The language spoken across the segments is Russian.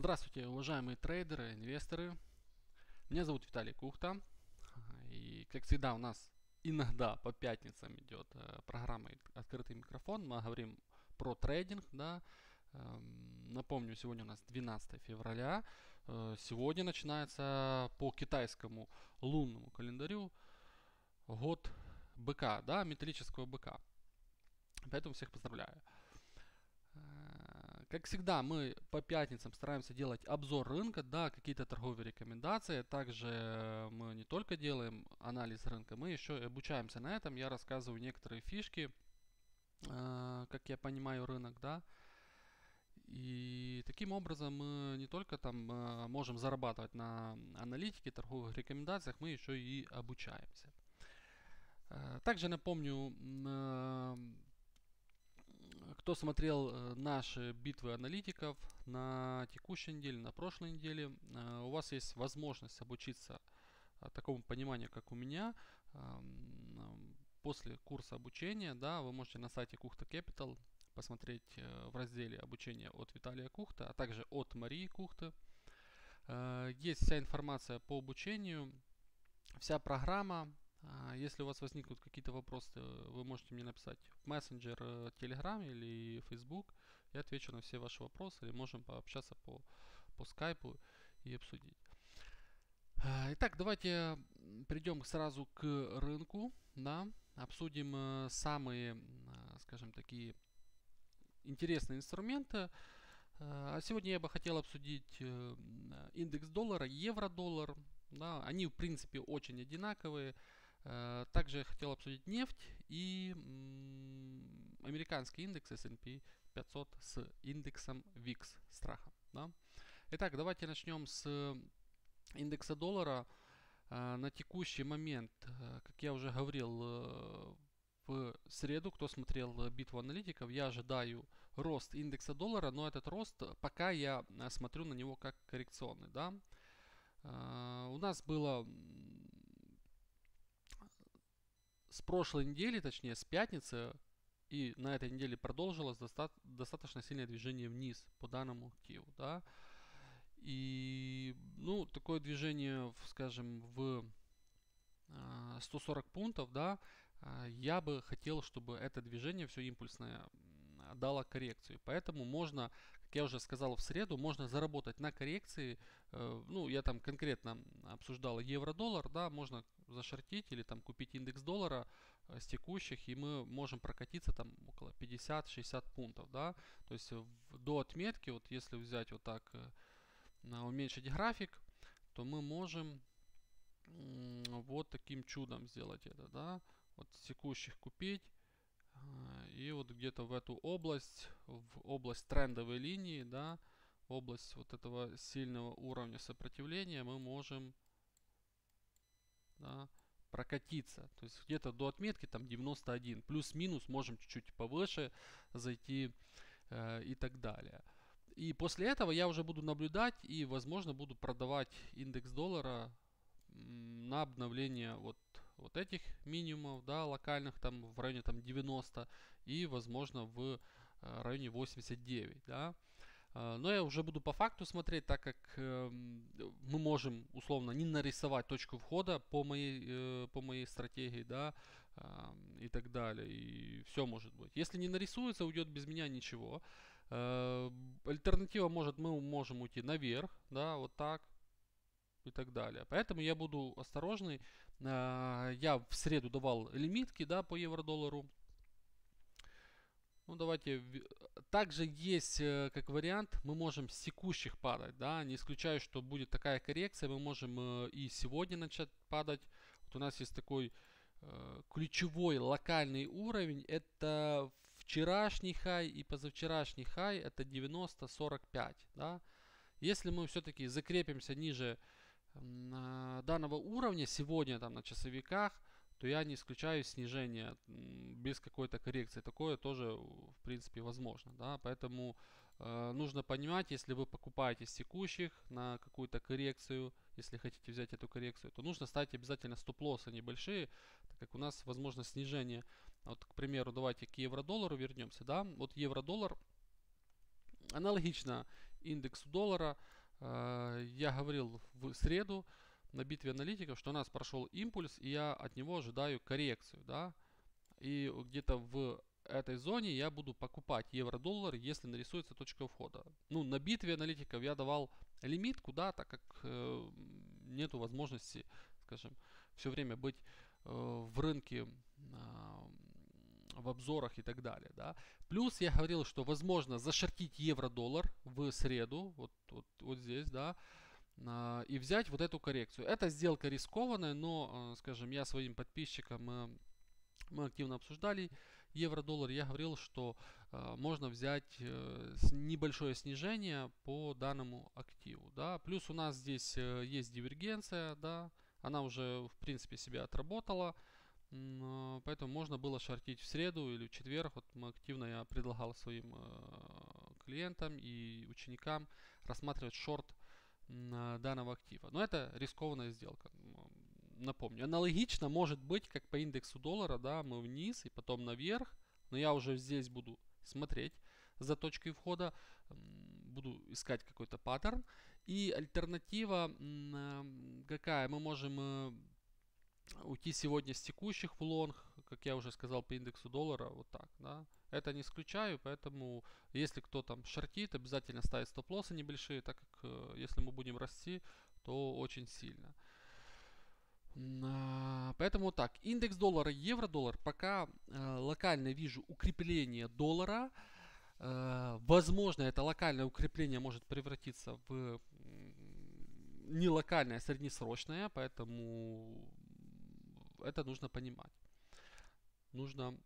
Здравствуйте, уважаемые трейдеры, инвесторы. Меня зовут Виталий Кухта. И, как всегда, у нас иногда по пятницам идет э, программа «Открытый микрофон». Мы говорим про трейдинг, да. Эм, напомню, сегодня у нас 12 февраля. Э, сегодня начинается по китайскому лунному календарю год быка, да, металлического быка. Поэтому всех поздравляю. Э, как всегда, мы по пятницам стараемся делать обзор рынка, да, какие-то торговые рекомендации. Также мы не только делаем анализ рынка, мы еще обучаемся на этом. Я рассказываю некоторые фишки, э, как я понимаю рынок, да. И таким образом мы не только там э, можем зарабатывать на аналитике, торговых рекомендациях, мы еще и обучаемся. Также напомню, кто смотрел э, наши битвы аналитиков на текущей неделе, на прошлой неделе, э, у вас есть возможность обучиться э, такому пониманию, как у меня. После курса обучения, да, вы можете на сайте Кухта Capital посмотреть в разделе обучения от Виталия Кухта, а также от Марии Кухты. Есть вся информация по обучению, вся программа, если у вас возникнут какие-то вопросы, вы можете мне написать в мессенджер, Telegram э, или Facebook. Я отвечу на все ваши вопросы или можем пообщаться по, по скайпу и обсудить. А, итак, давайте перейдем сразу к рынку. Да, обсудим э, самые, а, скажем, такие интересные инструменты. А сегодня я бы хотел обсудить э, индекс доллара, евро-доллар. Да, они в принципе очень одинаковые. Э, также я хотел обсудить нефть и американский индекс S&P 500 с индексом VIX страха. Да? Итак, давайте начнем с индекса доллара. Э, на текущий момент, э, как я уже говорил в среду, кто смотрел битву аналитиков, я ожидаю рост индекса доллара, но этот рост пока я смотрю на него как коррекционный. Да? У нас было с прошлой недели, точнее с пятницы, и на этой неделе продолжилось доста- достаточно сильное движение вниз по данному активу, да. И, ну, такое движение, скажем, в 140 а, пунктов, да, а, я бы хотел, чтобы это движение все импульсное дало коррекцию. Поэтому можно, как я уже сказал в среду, можно заработать на коррекции. Э, ну, я там конкретно обсуждал евро-доллар, да, можно зашортить или там купить индекс доллара э, с текущих, и мы можем прокатиться там около 50-60 пунктов, да. То есть до отметки, вот если взять вот так, э, уменьшить график, то мы можем вот таким чудом сделать это, да, вот текущих купить, и вот где-то в эту область, в область трендовой линии, да, область вот этого сильного уровня сопротивления мы можем да, прокатиться. То есть где-то до отметки там 91. Плюс-минус можем чуть-чуть повыше зайти э, и так далее. И после этого я уже буду наблюдать и, возможно, буду продавать индекс доллара на обновление вот, вот этих минимумов, да, локальных там в районе там 90 и, возможно, в э, районе 89, да. Э, но я уже буду по факту смотреть, так как э, мы можем условно не нарисовать точку входа по моей, э, по моей стратегии, да, э, и так далее. И все может быть. Если не нарисуется, уйдет без меня ничего. Альтернатива может, мы можем уйти наверх, да, вот так и так далее. Поэтому я буду осторожный. А, я в среду давал лимитки да, по евро-доллару. Ну, давайте. Также есть, э, как вариант, мы можем с текущих падать, да, не исключаю, что будет такая коррекция, мы можем э, и сегодня начать падать. Вот у нас есть такой э, ключевой локальный уровень, это вчерашний хай и позавчерашний хай, это 90-45, да. Если мы все-таки закрепимся ниже данного уровня сегодня там на часовиках, то я не исключаю снижение без какой-то коррекции. Такое тоже, в принципе, возможно. Да? Поэтому э, нужно понимать, если вы покупаете с текущих на какую-то коррекцию, если хотите взять эту коррекцию, то нужно ставить обязательно стоп-лоссы небольшие, так как у нас возможно снижение. Вот, к примеру, давайте к евро-доллару вернемся. Да? Вот евро-доллар аналогично индексу доллара. Э, я говорил в среду на битве аналитиков, что у нас прошел импульс, и я от него ожидаю коррекцию, да. И где-то в этой зоне я буду покупать евро-доллар, если нарисуется точка входа. Ну, на битве аналитиков я давал лимит куда, так как э, нету возможности, скажем, все время быть э, в рынке, э, в обзорах и так далее, да. Плюс я говорил, что возможно зашортить евро-доллар в среду, вот, вот, вот здесь, да, э, и взять вот эту коррекцию. Эта сделка рискованная, но, э, скажем, я своим подписчикам, э, мы активно обсуждали, евро-доллар, я говорил, что э, можно взять э, небольшое снижение по данному активу. Да. Плюс у нас здесь э, есть дивергенция, да, она уже в принципе себя отработала. Э, поэтому можно было шортить в среду или в четверг. Вот мы активно я предлагал своим э, клиентам и ученикам рассматривать шорт э, данного актива. Но это рискованная сделка напомню, аналогично может быть, как по индексу доллара, да, мы вниз и потом наверх, но я уже здесь буду смотреть за точкой входа, буду искать какой-то паттерн. И альтернатива какая? Мы можем э, уйти сегодня с текущих в лонг, как я уже сказал, по индексу доллара, вот так, да. Это не исключаю, поэтому если кто там шортит, обязательно ставит стоп-лоссы небольшие, так как э, если мы будем расти, то очень сильно. А, поэтому так, индекс доллара, евро-доллар, пока э, локально вижу укрепление доллара. Э, возможно, это локальное укрепление может превратиться в не локальное, а среднесрочное, поэтому это нужно понимать. Нужно...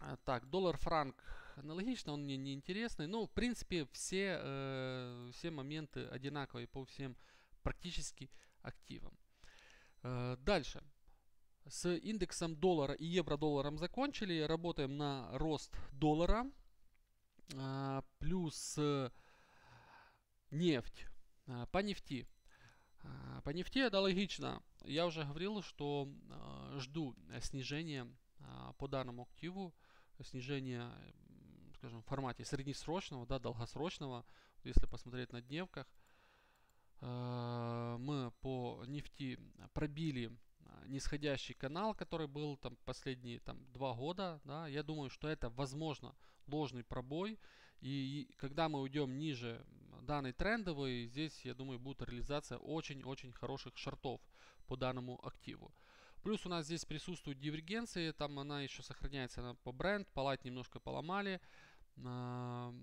Э, так, доллар-франк аналогично, он мне не интересный. Но, в принципе, все, э, все моменты одинаковые по всем практически активам. Э, дальше. С индексом доллара и евро-долларом закончили. Работаем на рост доллара. Э, плюс нефть. Э, по нефти. По нефти это логично. Я уже говорил, что жду снижения по данному активу. Снижение, скажем, в формате среднесрочного, да, долгосрочного. Если посмотреть на дневках. Э, мы по нефти пробили а, нисходящий канал, который был там последние там, два года. Да, я думаю, что это возможно ложный пробой. И когда мы уйдем ниже данный трендовый, здесь, я думаю, будет реализация очень-очень хороших шортов по данному активу. Плюс у нас здесь присутствуют дивергенции, там она еще сохраняется она по бренд, палать немножко поломали. А,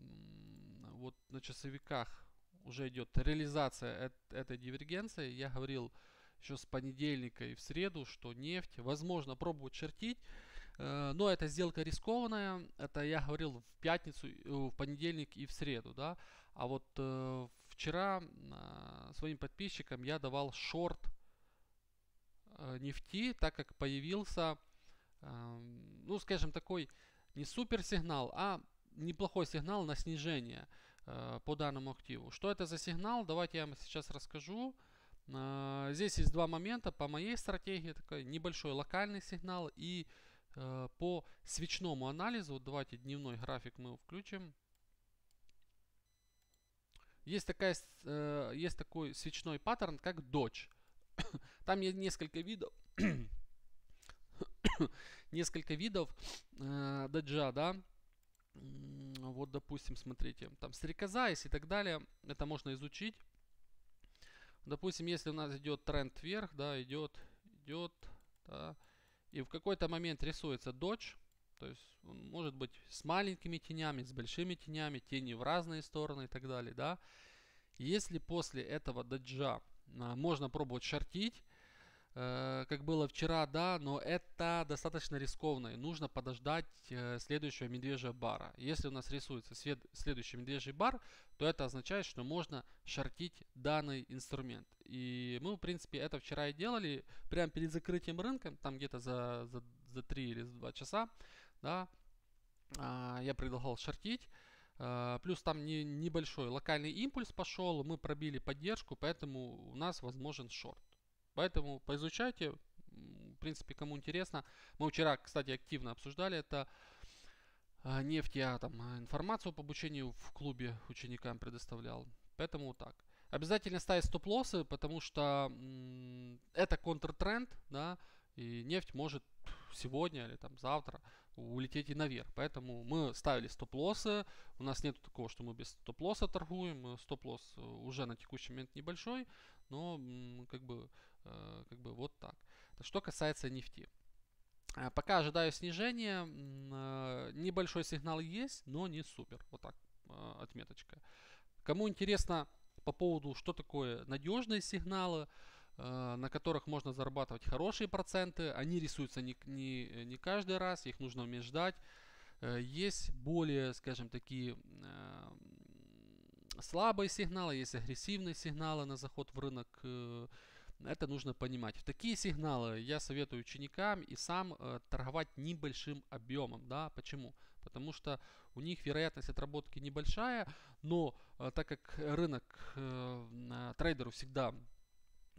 вот на часовиках уже идет реализация этой дивергенции. Я говорил еще с понедельника и в среду, что нефть, возможно, пробовать чертить. Э, но эта сделка рискованная. Это я говорил в пятницу, э, в понедельник и в среду. Да? А вот э, вчера э, своим подписчикам я давал шорт э, нефти, так как появился, э, ну скажем, такой не супер сигнал, а неплохой сигнал на снижение. Э, по данному активу. Что это за сигнал? Давайте я вам сейчас расскажу. Э, здесь есть два момента. По моей стратегии такой небольшой локальный сигнал и э, по свечному анализу. Давайте дневной график мы включим. Есть, такая, есть такой свечной паттерн, как Dodge. Там есть несколько видов. несколько видов э, доджа, да. Вот, допустим, смотрите, там стрекоза есть и так далее. Это можно изучить. Допустим, если у нас идет тренд вверх, да, идет, идет, да, и в какой-то момент рисуется додж, то есть он может быть с маленькими тенями, с большими тенями, тени в разные стороны и так далее, да. Если после этого доджа а, можно пробовать шортить, Э, как было вчера, да, но это достаточно рискованно. И нужно подождать э, следующего медвежьего бара. Если у нас рисуется следующий медвежий бар, то это означает, что можно шортить данный инструмент. И мы, в принципе, это вчера и делали, прямо перед закрытием рынка, там где-то за, за, за 3 или за 2 часа, да, а, я предлагал шортить. Uh, плюс там не, небольшой локальный импульс пошел, мы пробили поддержку, поэтому у нас возможен шорт. Поэтому поизучайте. В принципе, кому интересно. Мы вчера, кстати, активно обсуждали это. нефть я там информацию по обучению в клубе ученикам предоставлял. Поэтому вот так. Обязательно ставить стоп-лоссы, потому что это контртренд, да, и нефть может сегодня или там завтра улететь и наверх. Поэтому мы ставили стоп-лоссы. У нас нет такого, что мы без стоп-лосса торгуем. Стоп-лосс э, уже на текущий момент небольшой, но как бы, э, как бы вот так. Что касается нефти. Э, пока ожидаю снижения. Небольшой сигнал есть, но не супер. Вот так отметочка. Кому интересно по поводу, что такое надежные сигналы, Э, на которых можно зарабатывать хорошие проценты. Они рисуются не, не, не каждый раз, их нужно уметь ждать. Э, есть более, скажем, такие э, слабые сигналы, есть агрессивные сигналы на заход в рынок. Это нужно понимать. Такие сигналы я советую ученикам и сам торговать небольшим объемом. Да? Почему? Потому что у них вероятность отработки небольшая, но так как рынок трейдеру всегда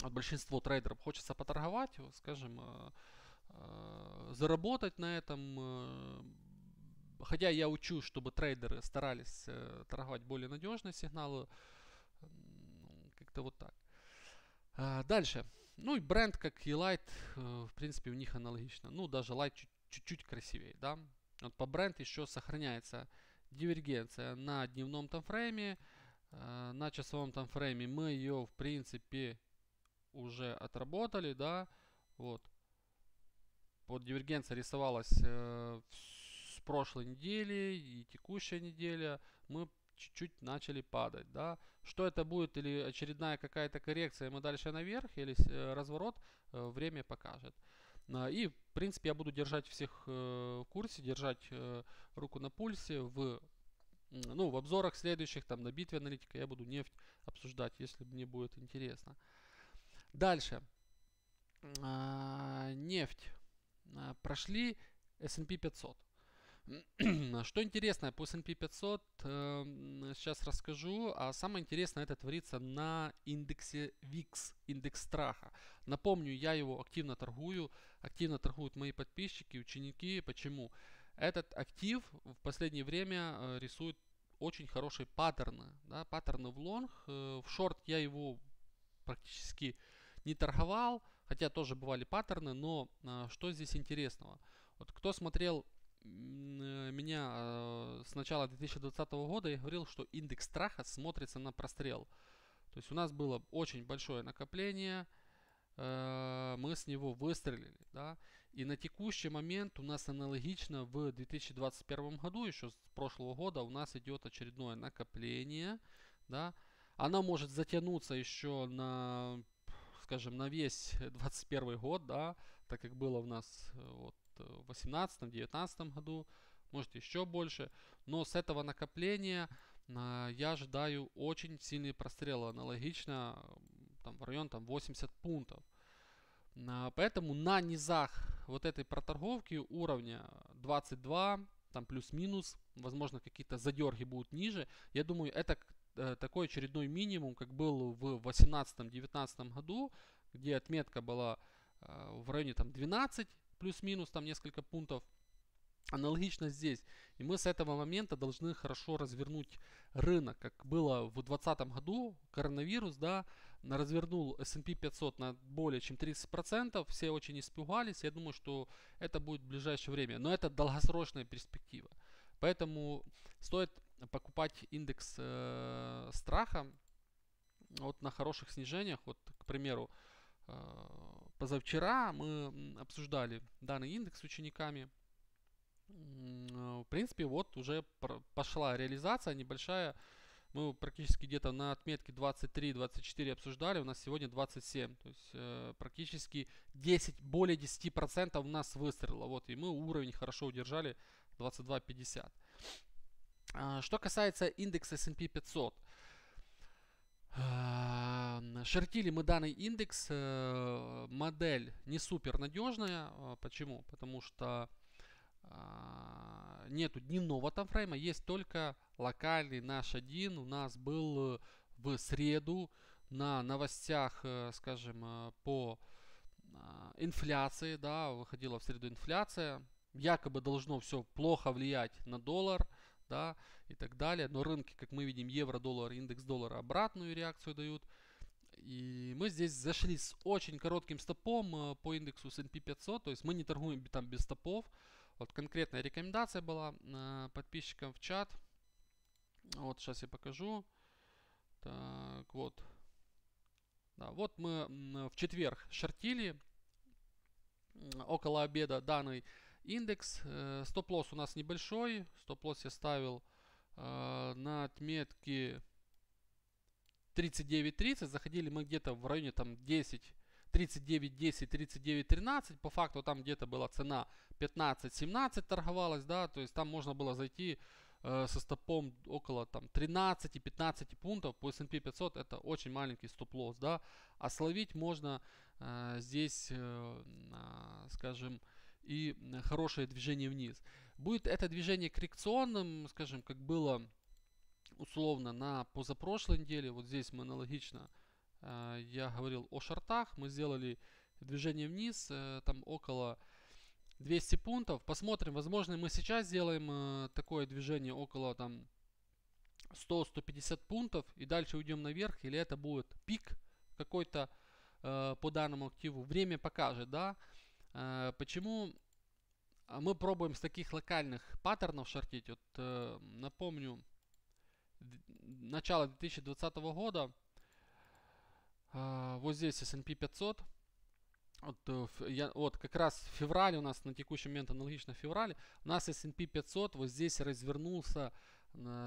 от большинство трейдеров хочется поторговать, скажем, э, э, заработать на этом. Э, хотя я учу, чтобы трейдеры старались торговать более надежные сигналы. Как-то вот так. Дальше. Ну и бренд, как и Light, в принципе, у них аналогично. Ну, даже Light чуть-чуть красивее, да. Вот по бренд еще сохраняется дивергенция на дневном таймфрейме. На часовом таймфрейме мы ее, в принципе, уже отработали, да, вот. Вот дивергенция рисовалась э, с прошлой недели и текущая неделя. Мы чуть-чуть начали падать, да. Что это будет, или очередная какая-то коррекция, мы дальше наверх, или э, разворот, э, время покажет. Э, и, в принципе, я буду держать всех э, в курсе, держать э, руку на пульсе в ну, в обзорах следующих, там, на битве аналитика я буду нефть обсуждать, если мне будет интересно. Дальше. А, нефть. А, прошли S&P 500. Что интересное по S&P 500, э, сейчас расскажу. А самое интересное это творится на индексе VIX, индекс страха. Напомню, я его активно торгую, активно торгуют мои подписчики, ученики. Почему? Этот актив в последнее время э, рисует очень хорошие паттерны, да, паттерны в лонг. Э, в шорт я его практически не торговал, хотя тоже бывали паттерны, но а, что здесь интересного? Вот кто смотрел э, меня э, с начала 2020 года, я говорил, что индекс страха смотрится на прострел. То есть у нас было очень большое накопление, э, мы с него выстрелили, да, и на текущий момент у нас аналогично в 2021 году, еще с прошлого года, у нас идет очередное накопление, да, оно может затянуться еще на скажем, на весь 21 год, да, так как было у нас э, вот, в 18-19 году, может еще больше. Но с этого накопления а, я ожидаю очень сильные прострелы, аналогично там, в район там, 80 пунктов. А, поэтому на низах вот этой проторговки уровня 22, там плюс-минус, возможно какие-то задерги будут ниже. Я думаю, это Э, такой очередной минимум, как был в 2018-2019 году, где отметка была э, в районе там 12 плюс-минус там несколько пунктов. Аналогично здесь. И мы с этого момента должны хорошо развернуть рынок, как было в 2020 году, коронавирус, да, развернул S&P 500 на более чем 30%, все очень испугались, я думаю, что это будет в ближайшее время, но это долгосрочная перспектива. Поэтому стоит покупать индекс э, страха вот на хороших снижениях. Вот, к примеру, э, позавчера мы обсуждали данный индекс с учениками. В принципе, вот уже пошла реализация небольшая. Мы практически где-то на отметке 23-24 обсуждали, у нас сегодня 27. То есть э, практически 10, более 10% у нас выстрелило. Вот, и мы уровень хорошо удержали 22.50. А, что касается индекса S&P 500, шортили мы данный индекс, э, модель не супер надежная. А, почему? Потому что а, нету дневного таймфрейма, есть только локальный наш один. У нас был в среду на новостях, э, скажем, э, по инфляции, да, выходила в среду инфляция, якобы должно все плохо влиять на доллар, да, и так далее. Но рынки, как мы видим, евро-доллар, индекс доллара обратную реакцию дают. И мы здесь зашли с очень коротким стопом э, по индексу S&P 500, то есть мы не торгуем там без стопов. Вот конкретная рекомендация была э, подписчикам в чат. Вот сейчас я покажу. Так, вот. Да, вот мы в четверг шортили около обеда данный индекс. Э, стоп-лосс у нас небольшой. Стоп-лосс я ставил э, на отметке 39.30. Заходили мы где-то в районе там 10, 39, 10, 39, 13. По факту там где-то была цена 15, 17 торговалась, да, то есть там можно было зайти э, со стопом около там 13-15 пунктов по S&P 500 это очень маленький стоп-лосс, да, а словить можно э, здесь, э, э, скажем, и хорошее движение вниз. Будет это движение коррекционным, скажем, как было условно на позапрошлой неделе, вот здесь мы аналогично, э, я говорил о шортах, мы сделали движение вниз, э, там около 200 пунктов. Посмотрим, возможно, мы сейчас сделаем э, такое движение около там 100-150 пунктов и дальше уйдем наверх, или это будет пик какой-то э, по данному активу. Время покажет, да. Э, почему мы пробуем с таких локальных паттернов шортить? Вот э, напомню, начало 2020 года, э, вот здесь S&P 500, вот, я, вот как раз в феврале у нас на текущий момент аналогично в феврале у нас S&P 500 вот здесь развернулся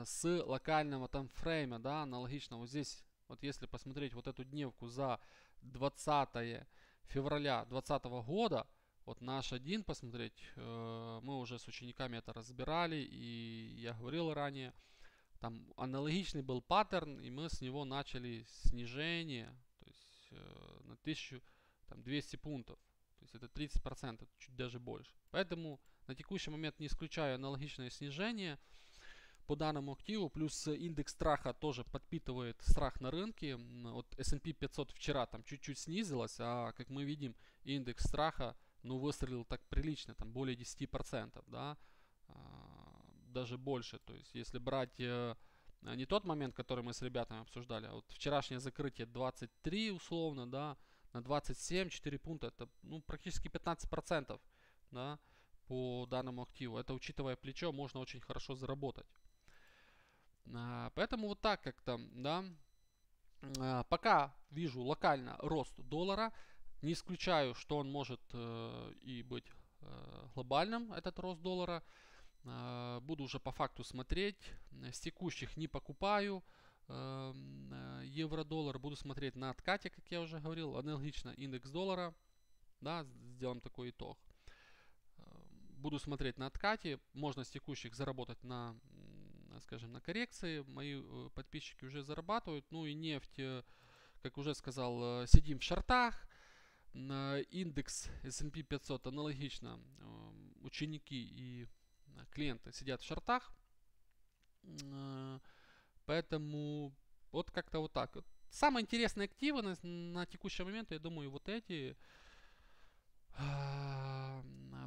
с локального там фрейма, да, аналогично вот здесь, вот если посмотреть вот эту дневку за 20 февраля 2020 года, вот наш один посмотреть, э, мы уже с учениками это разбирали, и я говорил ранее, там аналогичный был паттерн, и мы с него начали снижение, то есть э, на 1000 там 200 пунктов. То есть это 30%, чуть даже больше. Поэтому на текущий момент не исключаю аналогичное снижение по данному активу. Плюс индекс страха тоже подпитывает страх на рынке. Вот S&P 500 вчера там чуть-чуть снизилась, а как мы видим, индекс страха ну выстрелил так прилично, там более 10%, да, а, даже больше. То есть если брать э, не тот момент, который мы с ребятами обсуждали, а вот вчерашнее закрытие 23 условно, да, на 27, 4 пункта, это ну, практически 15% да, по данному активу. Это учитывая плечо, можно очень хорошо заработать. А, поэтому вот так как-то, да, а, пока вижу локально рост доллара, не исключаю, что он может э, и быть э, глобальным, этот рост доллара. Э, буду уже по факту смотреть. С текущих не покупаю. Эм, э, евро-доллар. Буду смотреть на откате, как я уже говорил. Аналогично индекс доллара. Да, сделаем такой итог. Эм, буду смотреть на откате. Можно с текущих заработать на, скажем, на коррекции. Мои э, подписчики уже зарабатывают. Ну и нефть, э, как уже сказал, сидим в шортах. Индекс S&P 500 аналогично. Эм, ученики и клиенты сидят в шортах. Поэтому вот как-то вот так. Самые интересные активы на, на текущий момент, я думаю, вот эти.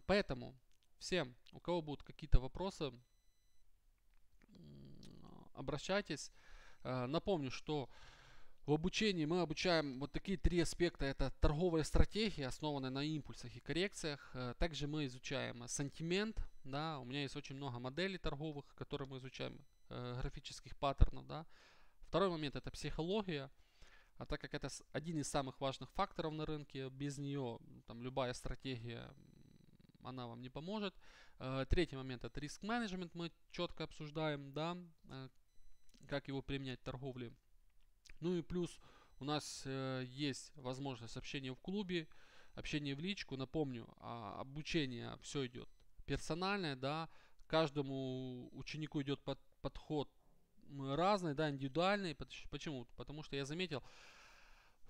Поэтому всем, у кого будут какие-то вопросы, обращайтесь. Напомню, что в обучении мы обучаем вот такие три аспекта. Это торговая стратегия, основанная на импульсах и коррекциях. А, также мы изучаем сантимент. Да, у меня есть очень много моделей торговых, которые мы изучаем э, графических паттернов. Да. Второй момент это психология. А так как это один из самых важных факторов на рынке, без нее там, любая стратегия, она вам не поможет. Э, третий момент это риск менеджмент, мы четко обсуждаем, да, э, как его применять в торговле. Ну и плюс у нас э, есть возможность общения в клубе, общения в личку. Напомню, а, обучение все идет персональное, да, каждому ученику идет под, подход разный, да, индивидуальный. Почему? Потому что я заметил,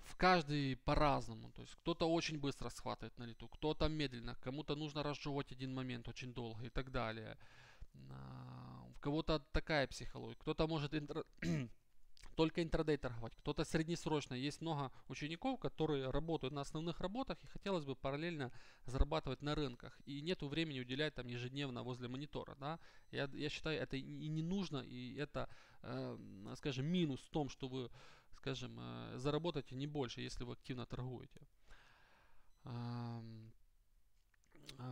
в каждый по-разному. То есть кто-то очень быстро схватывает на лету, кто-то медленно, кому-то нужно разжевать один момент очень долго и так далее. У кого-то такая психология, кто-то может интро... только интрадей торговать, кто-то среднесрочно. Есть много учеников, которые работают на основных работах и хотелось бы параллельно зарабатывать на рынках. И нету времени уделять там ежедневно возле монитора. Да? Я, я считаю, это и не нужно, и это, э, скажем, минус в том, что вы, скажем, э, заработаете не больше, если вы активно торгуете. Э,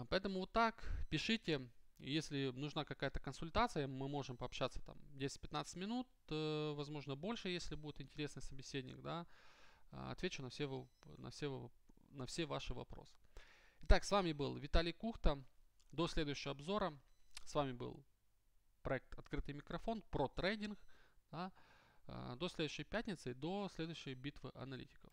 поэтому вот так, пишите. Если нужна какая-то консультация, мы можем пообщаться там 10-15 минут, э, возможно больше, если будет интересный собеседник, да. А, отвечу на все, на все, на все ваши вопросы. Итак, с вами был Виталий Кухта. До следующего обзора. С вами был проект «Открытый микрофон» про трейдинг. Да. А, до следующей пятницы, до следующей битвы аналитиков.